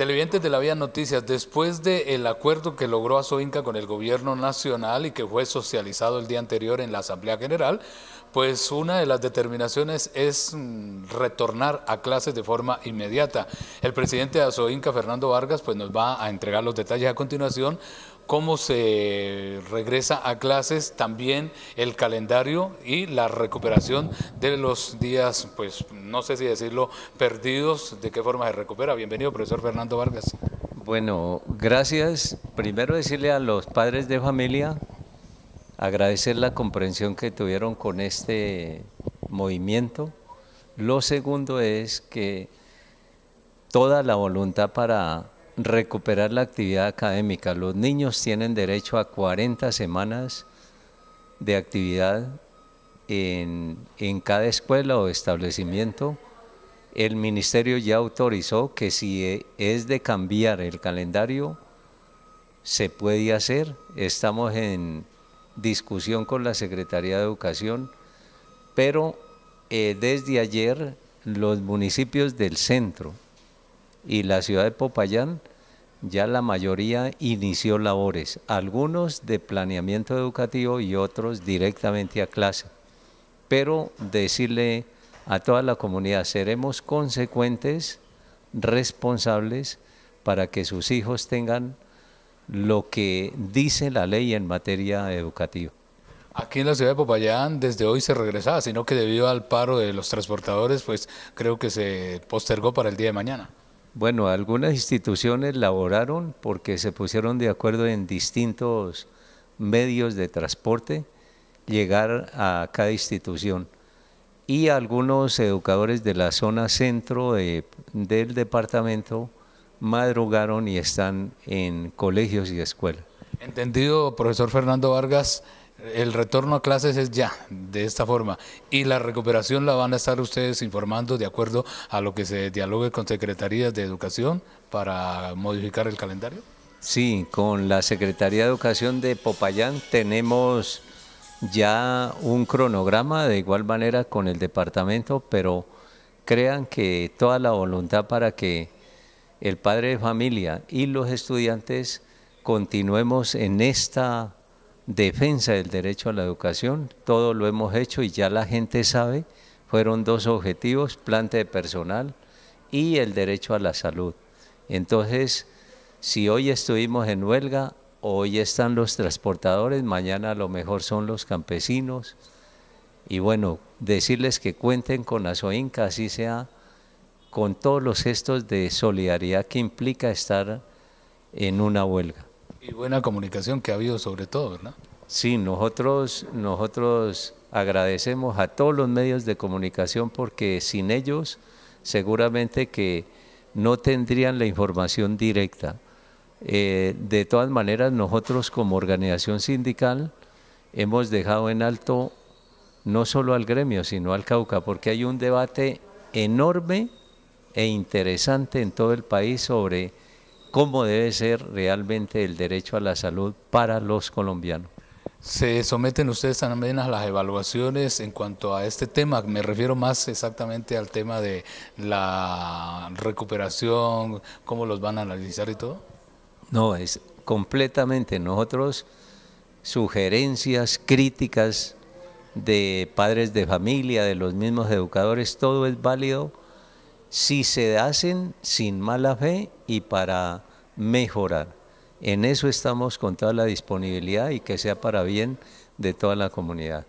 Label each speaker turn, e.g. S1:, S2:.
S1: Televidentes de la Vía Noticias, después del acuerdo que logró Azoinca con el gobierno nacional y que fue socializado el día anterior en la Asamblea General, pues una de las determinaciones es mm, retornar a clases de forma inmediata. El presidente de Azoinca, Fernando Vargas, pues nos va a entregar los detalles a continuación, cómo se regresa a clases, también el calendario y la recuperación de los días, pues no sé si decirlo, perdidos, de qué forma se recupera. Bienvenido, profesor Fernando Vargas.
S2: Bueno, gracias. Primero decirle a los padres de familia, agradecer la comprensión que tuvieron con este movimiento. Lo segundo es que toda la voluntad para recuperar la actividad académica. Los niños tienen derecho a 40 semanas de actividad en, cada escuela o establecimiento. El ministerio ya autorizó que si es de cambiar el calendario, se puede hacer. Estamos en discusión con la Secretaría de Educación, pero eh, desde ayer los municipios del centro y la ciudad de Popayán ya la mayoría inició labores, algunos de planeamiento educativo y otros directamente a clase. Pero decirle a toda la comunidad, seremos consecuentes, responsables, para que sus hijos tengan lo que dice la ley en materia educativa.
S1: Aquí en la ciudad de Popayán desde hoy se regresaba, sino que debido al paro de los transportadores, pues creo que se postergó para el día de mañana.
S2: Bueno, algunas instituciones laboraron porque se pusieron de acuerdo en distintos medios de transporte llegar a cada institución y algunos educadores de la zona centro del departamento madrugaron y están en colegios y escuelas.
S1: Entendido, profesor Fernando Vargas, el retorno a clases es ya, de esta forma, y la recuperación la van a estar ustedes informando de acuerdo a lo que se dialogue con secretarías de educación para modificar el calendario.
S2: Sí, con la Secretaría de Educación de Popayán tenemos ya un cronograma, de igual manera con el departamento, pero crean que toda la voluntad para que el padre de familia y los estudiantes continuemos en esta defensa del derecho a la educación, todo lo hemos hecho y ya la gente sabe, fueron dos objetivos, plante de personal y el derecho a la salud. Entonces, si hoy estuvimos en huelga, hoy están los transportadores, mañana a lo mejor son los campesinos. Y bueno, decirles que cuenten con la SOINCA, así sea, con todos los gestos de solidaridad que implica estar en una huelga.
S1: Y buena comunicación que ha habido sobre todo, ¿verdad?
S2: Sí, nosotros, nosotros agradecemos a todos los medios de comunicación porque sin ellos seguramente que no tendrían la información directa. Eh, de todas maneras, nosotros como organización sindical hemos dejado en alto no solo al gremio, sino al Cauca, porque hay un debate enorme e interesante en todo el país sobre cómo debe ser realmente el derecho a la salud para los colombianos.
S1: ¿Se someten ustedes también a las evaluaciones en cuanto a este tema? Me refiero más exactamente al tema de la recuperación, cómo los van a analizar y todo.
S2: No, es completamente. Nosotros sugerencias, críticas de padres de familia, de los mismos educadores, todo es válido si se hacen sin mala fe y para mejorar. En eso estamos con toda la disponibilidad y que sea para bien de toda la comunidad.